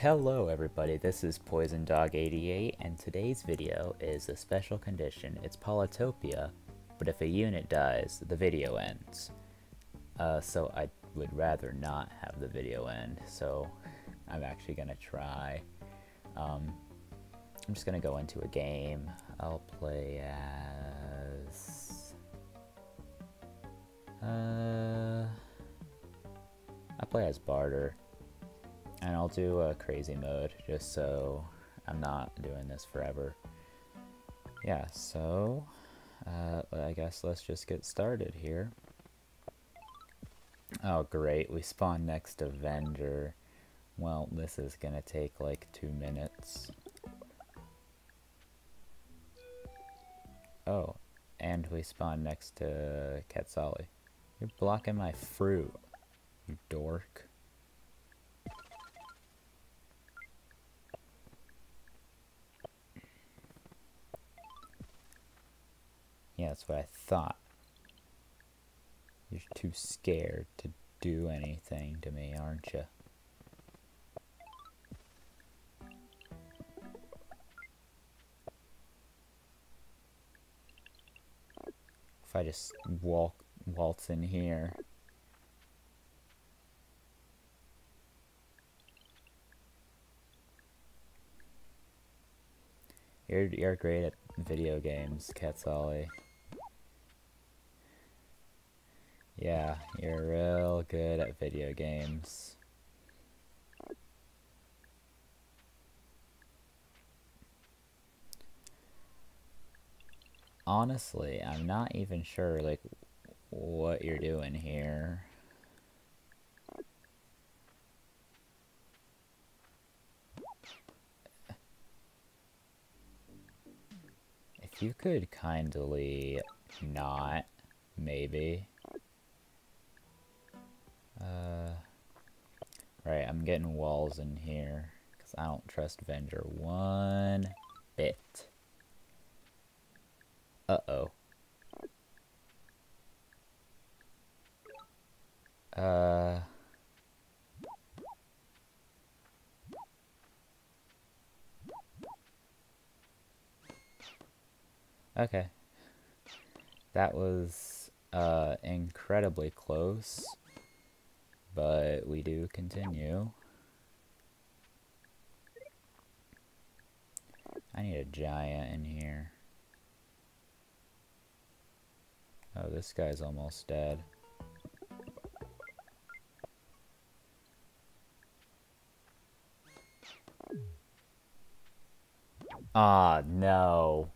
Hello everybody, this is Poison Dog 88 and today's video is a special condition. It's Polytopia, but if a unit dies, the video ends. Uh, so I would rather not have the video end, so I'm actually gonna try. Um, I'm just gonna go into a game. I'll play as... Uh, I play as Bardur. And I'll do a crazy mode just so I'm not doing this forever. Yeah, so uh, I guess let's just get started here. Oh great, we spawn next to Vengir. Well, this is gonna take like two minutes. Oh, and we spawn next to Quetzali. You're blocking my fruit, you dork. Yeah, that's what I thought. You're too scared to do anything to me, aren't you? If I just walk, waltz in here. You're, you're great at video games, Quetzali. Yeah, you're real good at video games. Honestly, I'm not even sure, like, what you're doing here. If you could kindly not, maybe. Uh, right, I'm getting walls in here because I don't trust Vengir one bit. Uh-oh. Uh... Okay. That was uh, incredibly close but we do continue. I need a giant in here. Oh, this guy's almost dead. Ah, no.